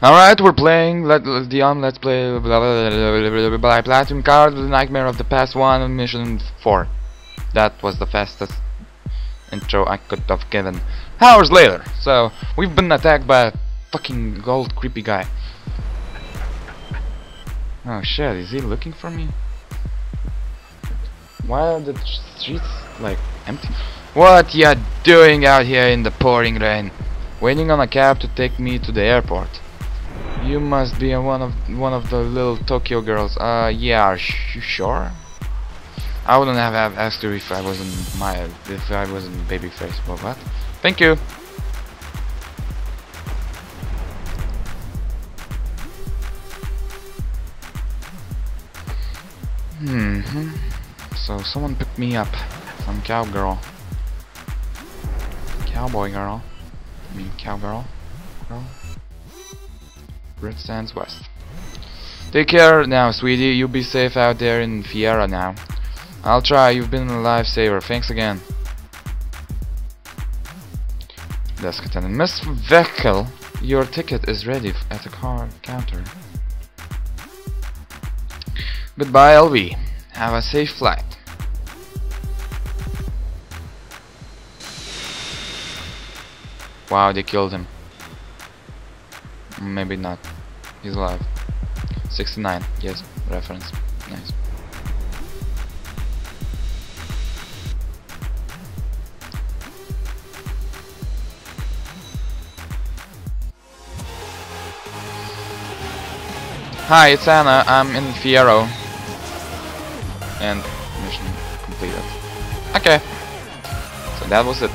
Alright, we're playing let, let- DYOM, let's play blah, blah, blah, blah, Platinum Card, The Nightmare of the Past 1, Mission 4. That was the fastest intro I could have given. Hours later, so we've been attacked by a fucking gold creepy guy. Oh shit, is he looking for me? Why are the streets like empty? What ya doing out here in the pouring rain? Waiting on a cab to take me to the airport. You must be one of one of the little Tokyo girls. Uh, yeah, you sure? I wouldn't have, have asked her if I wasn't my if I wasn't babyface. Well, what? Thank you. Hmm. So someone picked me up. Some cowgirl. Cowboy girl. I mean cowgirl. Girl. Red Sands West. Take care now, sweetie. You'll be safe out there in Fierro now. I'll try. You've been a lifesaver. Thanks again. Desk attendant. Miss Veckel, your ticket is ready at the car counter. Goodbye, LV. Have a safe flight. Wow, they killed him. Maybe not. He's alive. 69. Yes, reference. Nice. Hi, it's Anna. I'm in Fierro. And mission completed. Okay. So that was it.